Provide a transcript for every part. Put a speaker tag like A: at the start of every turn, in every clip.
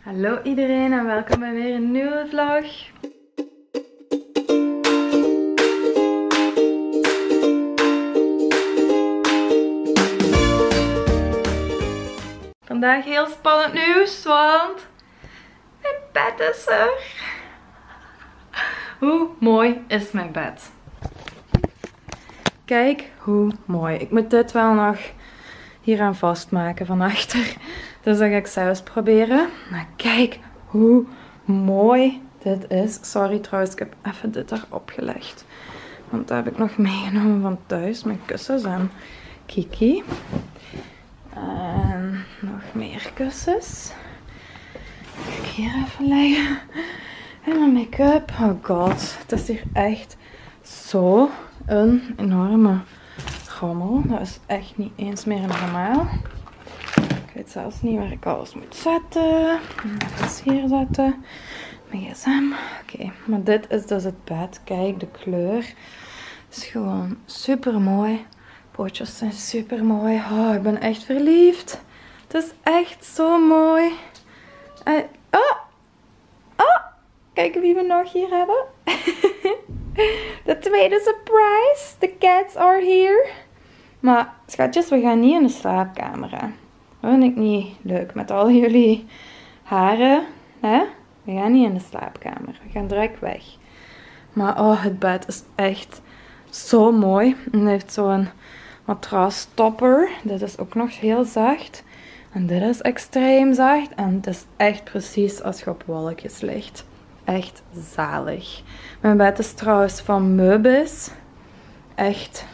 A: Hallo iedereen en welkom bij weer een nieuwe vlog. Vandaag heel spannend nieuws, want mijn bed is er. Hoe mooi is mijn bed? Kijk hoe mooi. Ik moet dit wel nog hier aan vastmaken van achter. Dus dat ga ik zelfs proberen. Maar kijk hoe mooi dit is. Sorry trouwens, ik heb even dit erop gelegd. Want dat heb ik nog meegenomen van thuis. Mijn kussens en Kiki. En nog meer kussens. Ga ik hier even leggen. En mijn make-up. Oh god, het is hier echt zo een enorme Dat is echt niet eens meer normaal. Ik weet zelfs niet waar ik alles moet zetten. Even hier zetten. Mijn gsm. Oké, maar dit is dus het bed. Kijk, de kleur is gewoon super mooi. Pootjes zijn super mooi. Oh, ik ben echt verliefd. Het is echt zo mooi. En, oh, oh, kijk wie we nog hier hebben. de tweede surprise. The cats are here. Maar schatjes, we gaan niet in de slaapkamer. Dat vind ik niet leuk met al jullie haren. Hè? We gaan niet in de slaapkamer. We gaan direct weg. Maar oh, het bed is echt zo mooi. En het heeft zo'n matrastopper. Dit is ook nog heel zacht. En dit is extreem zacht. En het is echt precies als je op wolkjes ligt. Echt zalig. Mijn bed is trouwens van Meubis. Echt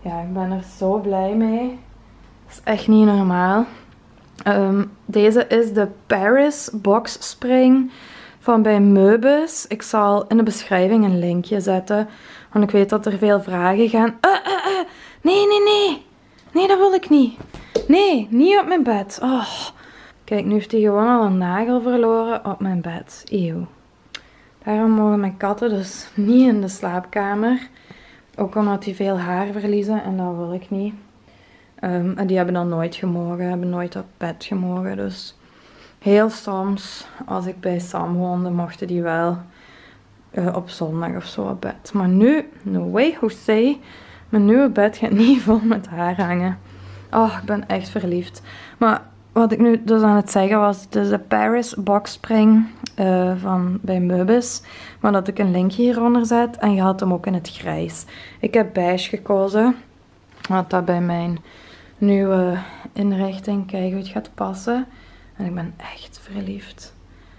A: ja, ik ben er zo blij mee. Dat is echt niet normaal. Ehm, deze is de Paris Box Spring van bij Meubus. Ik zal in de beschrijving een linkje zetten. Want ik weet dat er veel vragen gaan. Uh, uh, uh. Nee, nee, nee. Nee, dat wil ik niet. Nee, niet op mijn bed. Oh. Kijk, nu heeft hij gewoon al een nagel verloren op mijn bed. Eeuw. Daarom mogen mijn katten dus niet in de slaapkamer. Ook omdat die veel haar verliezen en dat wil ik niet. Um, en die hebben dan nooit gemogen, hebben nooit op bed gemogen. Dus heel soms, als ik bij Sam woonde, mochten die wel uh, op zondag of zo op bed. Maar nu, no way, say, mijn nieuwe bed gaat niet vol met haar hangen. Oh, ik ben echt verliefd. Maar wat ik nu dus aan het zeggen was, het is de Paris Box Spring uh, van bij Meubis. Maar dat ik een linkje hieronder zet. En je had hem ook in het grijs. Ik heb beige gekozen. Want dat bij mijn nieuwe inrichting, gaat passen. En ik ben echt verliefd.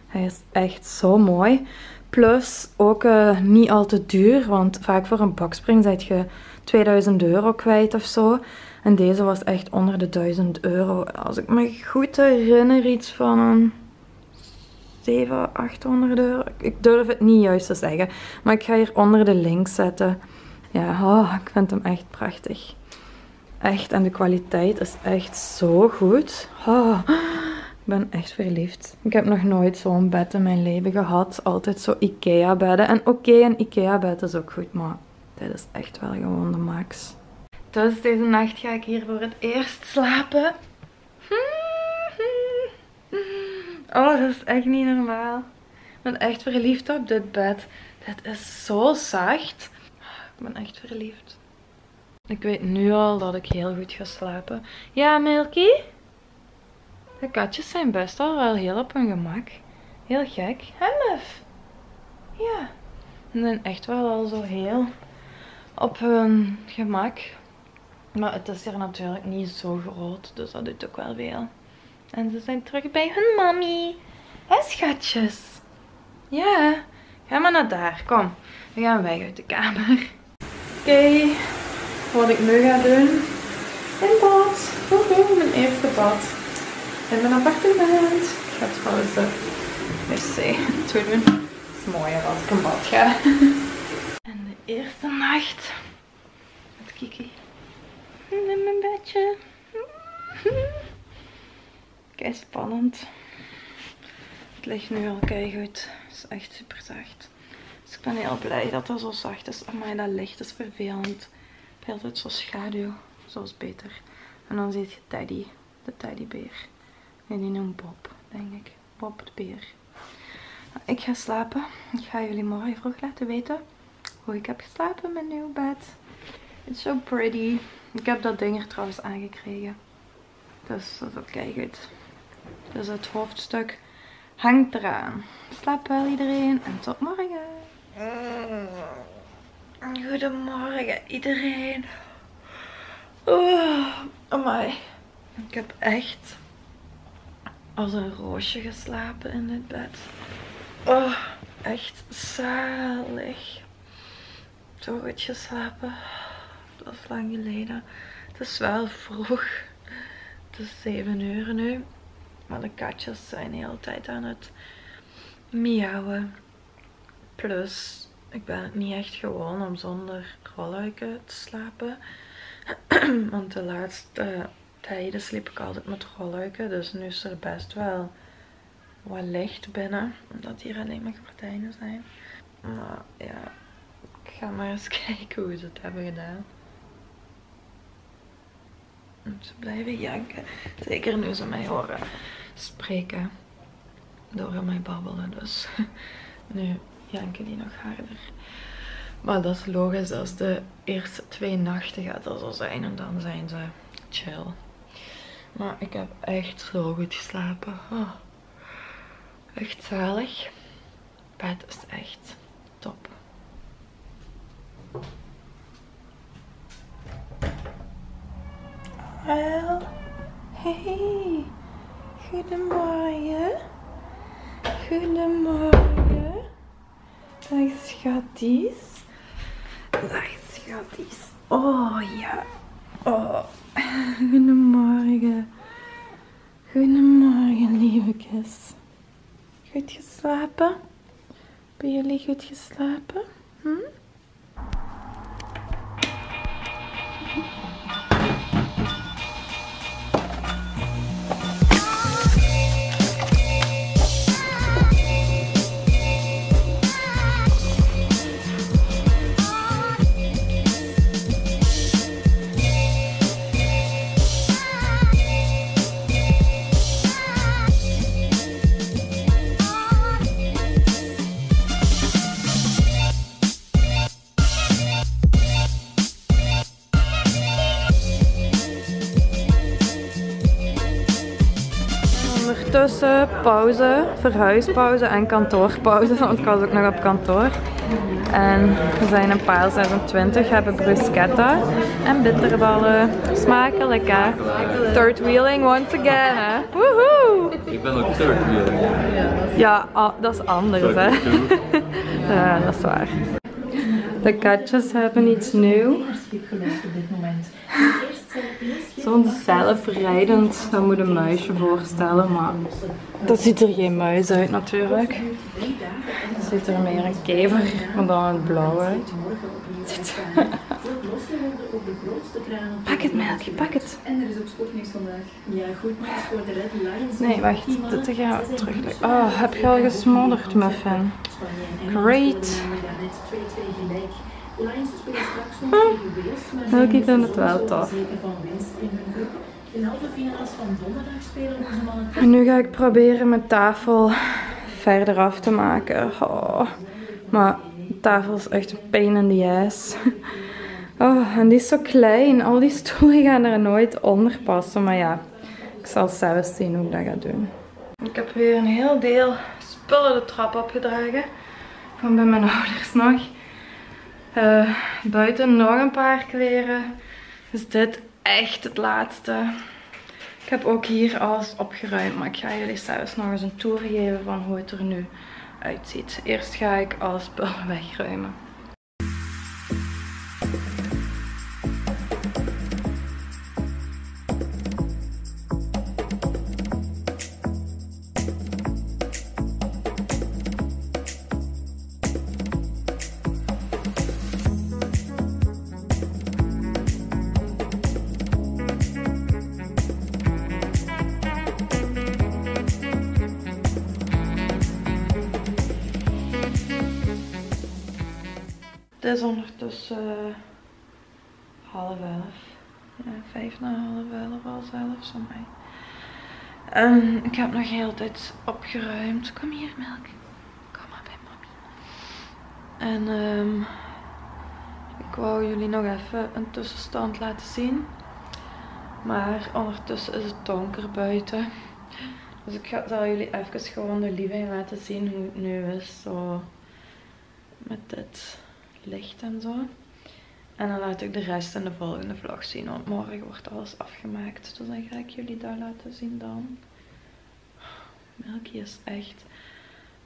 A: Hij is echt zo mooi. Plus ook uh, niet al te duur. Want vaak voor een boxspring zet je 2000 euro kwijt of zo. En deze was echt onder de 1000 euro. Als ik me goed herinner, iets van een 700, 800 euro. Ik durf het niet juist te zeggen. Maar ik ga hier onder de link zetten. Ja, oh, ik vind hem echt prachtig. Echt, en de kwaliteit is echt zo goed. Oh, ik ben echt verliefd. Ik heb nog nooit zo'n bed in mijn leven gehad. Altijd zo Ikea bedden. En oké, een Ikea bed is ook goed, maar dit is echt wel gewoon de max. Dus deze nacht ga ik hier voor het eerst slapen. Oh, dat is echt niet normaal. Ik ben echt verliefd op dit bed. Dit is zo zacht. Ik ben echt verliefd. Ik weet nu al dat ik heel goed ga slapen. Ja, Milky? De katjes zijn best al wel heel op hun gemak. Heel gek. Helf. Ja. En zijn echt wel al zo heel op hun gemak. Maar het is hier natuurlijk niet zo groot, dus dat doet ook wel veel. En ze zijn terug bij hun mommy. Hé schatjes? Ja, ga maar naar daar. Kom, we gaan weg uit de kamer. Oké, wat ik nu ga doen. In bad. Woehoe, mijn eerste bad. In mijn appartement. Ik ga trouwens de wc doen. Het is mooier als ik in bad ga. En de eerste nacht met Kiki. In mijn bedje. Kei spannend. Het ligt nu al kei goed. Het is echt super zacht. Dus ik ben heel blij dat het zo zacht is. Maar dat licht is vervelend. Heb altijd zo schaduw. Zo is beter. En dan zie je Teddy. De teddybeer. En die noemt Bob, denk ik. Bob de Beer. Ik ga slapen. Ik ga jullie morgen vroeg laten weten hoe ik heb geslapen in mijn nieuw bed. It's so pretty. Ik heb dat ding er trouwens aangekregen. Dus dat is ook goed. Dus het hoofdstuk hangt eraan. Slaap wel iedereen en tot morgen. Goedemorgen iedereen. Oh, my. Ik heb echt als een roosje geslapen in dit bed. Oh, echt zalig. Zo goed geslapen. Dat is lang geleden. Het is wel vroeg. Het is 7 uur nu. Maar de katjes zijn de hele tijd aan het miauwen. Plus, ik ben het niet echt gewoon om zonder rolluiken te slapen. Want de laatste tijden sliep ik altijd met rolluiken. Dus nu is er best wel wat licht binnen. Omdat hier alleen maar gordijnen zijn. Maar ja, ik ga maar eens kijken hoe ze het hebben gedaan. Ze blijven janken. Zeker nu ze mij horen spreken. Door mij babbelen. Dus nu janken die nog harder. Maar dat is logisch. Als de eerste twee nachten gaat dat zo zijn. En dan zijn ze chill. Maar ik heb echt zo goed geslapen. Oh. Echt zalig. Bed is echt top. Wel, hey, goedemorgen. Goedemorgen. Dag schatjes. Dag schatjes. Oh ja. Oh. Goedemorgen. Goed geslapen? Ben jullie goed geslapen? Hm? Pauze, verhuispauze en kantoorpauze, want ik was ook nog op kantoor. En we zijn een paal 26, hebben bruschetta en bitterballen. Smakelijk hè? Third wheeling once again hè? Woehoe!
B: Ik ben ook third wheeling.
A: Ja, dat is anders hè? ja, dat is waar. De katjes hebben iets nieuws. Zo'n zelfrijdend, dat moet een muisje voorstellen, maar dat ziet er geen muis uit natuurlijk. Het ziet er meer een kever, dan het blauw uit. Pak het melkje, pak het.
C: En er is ook sportnieuws vandaag. Ja, goed nieuws voor de Red Lions.
A: Nee, wacht, dit gaan we terug. Oh, heb je al gesmodderd, muffin? Great.
C: Daarnet 2-2 gelijk. Lions spelen straks nog tegen Wales, maar zijn
A: Melkie
C: niet
A: vindt het wel tof.
C: zeker van winst in hun groep. In de halve finales van donderdag spelen onze mannen
A: En nu ga ik proberen mijn tafel verder af te maken. Oh. Maar de tafel is echt een pain in the ass. Oh, en die is zo klein. Al die stoelen gaan er nooit onder passen. Maar ja, ik zal zelf zien hoe ik dat ga doen. Ik heb weer een heel deel spullen de trap opgedragen. Van bij mijn ouders nog. Eh, buiten nog een paar kleren. Dus dit echt het laatste. Ik heb ook hier alles opgeruimd, maar ik ga jullie zelfs nog eens een tour geven van hoe het er nu uitziet. Eerst ga ik alle spullen wegruimen. Is ondertussen eh, half elf. Ja, vijf na half elf al zelfs voor mij. En ik heb nog heel tijd opgeruimd. Kom hier, Melk. Kom maar bij mami. En ehm, ik wou jullie nog even een tussenstand laten zien. Maar ondertussen is het donker buiten. Dus ik ga, zal jullie even gewoon de living laten zien hoe het nu is. Zo met dit licht en zo. En dan laat ik de rest in de volgende vlog zien. Want morgen wordt alles afgemaakt. Dus dan ga ik jullie dat laten zien dan. Milky is echt...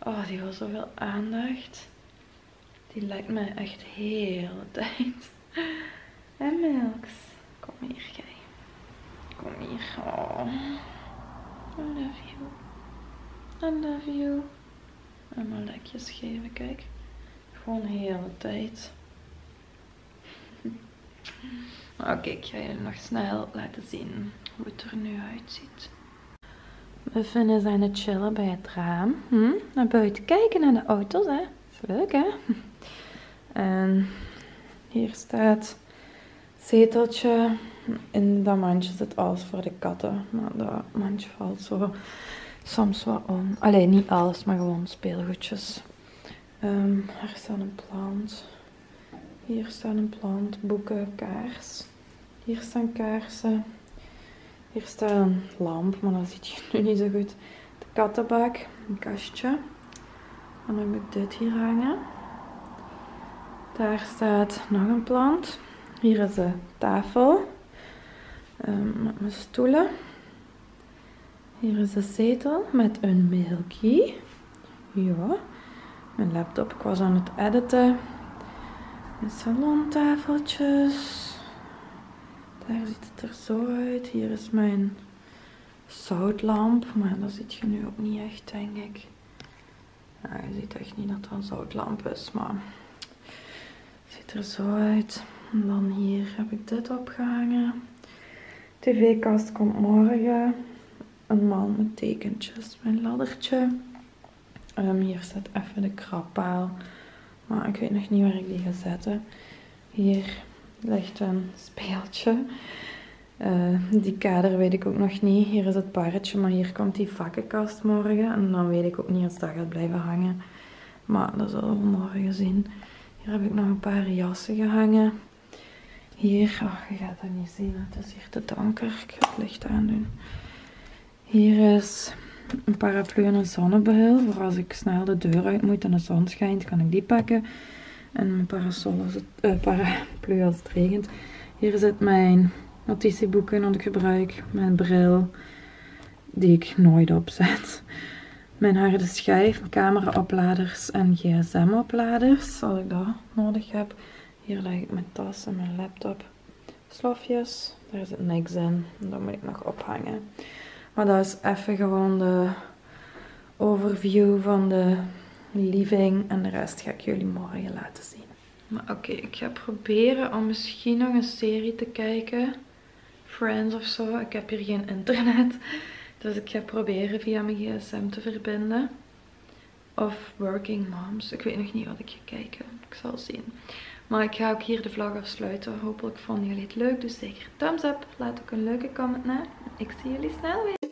A: Oh, die wil zoveel aandacht. Die lijkt me echt heel de tijd. En Milks. Kom hier, jij. Kom hier. Oh. I love you. I love you. En maar lekjes geven, kijk. Gewoon de hele tijd. Oké, ik ga jullie nog snel laten zien hoe het er nu uitziet. We zijn het chillen bij het raam. Hm? Naar buiten kijken naar de auto's, hè. Is leuk, hè? En hier staat zeteltje. In dat mandje zit alles voor de katten. Maar dat mandje valt zo soms wat om. Alleen niet alles, maar gewoon speelgoedjes. Um, er staat een plant. Hier staat een plant, boeken, kaars. Hier staan kaarsen. Hier staat een lamp, maar dat ziet je nu niet zo goed. De kattenbak, een kastje. En dan heb ik dit hier hangen. Daar staat nog een plant. Hier is de tafel. Um, met mijn stoelen. Hier is de zetel met een milky. Ja. Mijn laptop. Ik was aan het editen. Mijn salontafeltjes. Daar ziet het er zo uit. Hier is mijn zoutlamp. Maar dat ziet je nu ook niet echt, denk ik. Ja, je ziet echt niet dat dat een zoutlamp is. Maar het ziet er zo uit. En dan hier heb ik dit opgehangen. TV-kast komt morgen. Een man met tekentjes. Mijn laddertje. Um, hier staat even de krabpaal. Maar ik weet nog niet waar ik die ga zetten. Hier ligt een speeltje. Uh, die kader weet ik ook nog niet. Hier is het parretje, maar hier komt die vakkenkast morgen. En dan weet ik ook niet of dat gaat blijven hangen. Maar dat zullen we morgen zien. Hier heb ik nog een paar jassen gehangen. Hier, oh, je gaat dat niet zien, het is hier te donker. Ik ga het licht aandoen. Hier is een paraplu en een zonnebril. Voor als ik snel de deur uit moet en de zon schijnt, kan ik die pakken. En mijn parasol als het, uh, paraplu als het regent. Hier zit mijn notitieboeken dat ik gebruik. Mijn bril, die ik nooit opzet. Mijn harde schijf, camera-opladers en gsm-opladers, als ik dat nodig heb. Hier leg ik mijn tas en mijn laptop. Slofjes, daar zit niks in. Dat moet ik nog ophangen. Maar dat is even gewoon de overview van de living. En de rest ga ik jullie morgen laten zien. Maar oké, ik ga proberen om misschien nog een serie te kijken. Friends of zo. Ik heb hier geen internet. Dus ik ga proberen via mijn gsm te verbinden. Of Working Moms. Ik weet nog niet wat ik ga kijken. Ik zal zien. Maar ik ga ook hier de vlog afsluiten. Hopelijk vonden jullie het leuk. Dus zeker thumbs up. Laat ook een leuke comment na. Ik zie jullie snel weer.